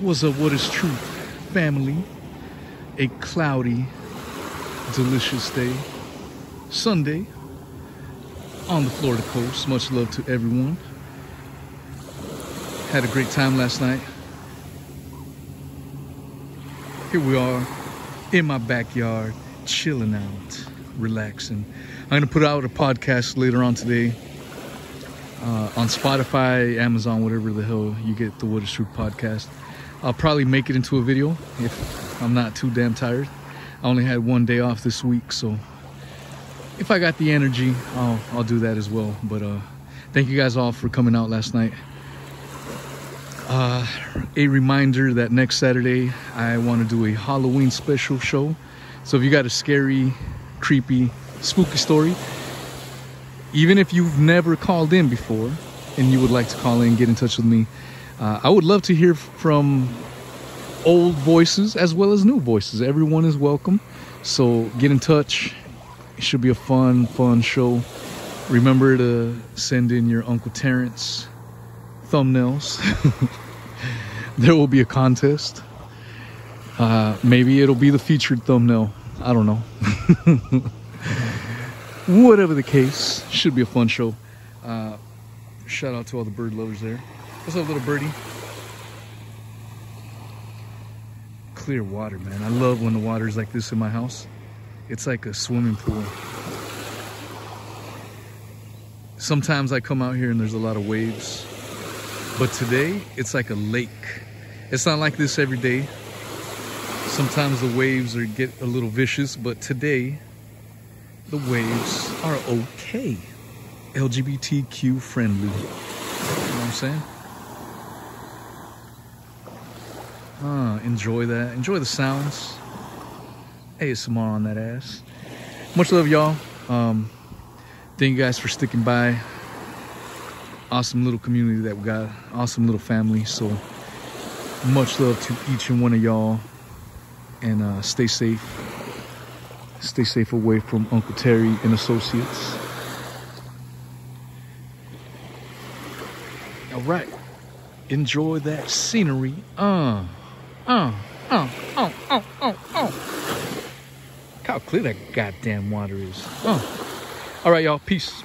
was a What is Truth family. A cloudy, delicious day. Sunday on the Florida coast. Much love to everyone. Had a great time last night. Here we are in my backyard, chilling out, relaxing. I'm going to put out a podcast later on today uh, on Spotify, Amazon, whatever the hell you get the What is Truth podcast. I'll probably make it into a video if I'm not too damn tired. I only had one day off this week, so if I got the energy, I'll, I'll do that as well. But uh, thank you guys all for coming out last night. Uh, a reminder that next Saturday I want to do a Halloween special show. So if you got a scary, creepy, spooky story, even if you've never called in before and you would like to call in, get in touch with me. Uh, I would love to hear from old voices as well as new voices. Everyone is welcome. So get in touch. It should be a fun, fun show. Remember to send in your Uncle Terrence thumbnails. there will be a contest. Uh, maybe it'll be the featured thumbnail. I don't know. Whatever the case, should be a fun show. Uh, shout out to all the bird lovers there. What's up, little birdie? Clear water, man. I love when the water's like this in my house. It's like a swimming pool. Sometimes I come out here and there's a lot of waves. But today, it's like a lake. It's not like this every day. Sometimes the waves are get a little vicious, but today the waves are okay. LGBTQ friendly. You know what I'm saying? Ah, enjoy that. Enjoy the sounds. ASMR on that ass. Much love, y'all. Um, thank you guys for sticking by. Awesome little community that we got. Awesome little family. So much love to each and one of y'all. And uh, stay safe. Stay safe away from Uncle Terry and associates. All right. Enjoy that scenery. Uh, uh, uh, uh, uh, uh, uh. Look how clear that goddamn water is. Uh. All right, y'all. Peace.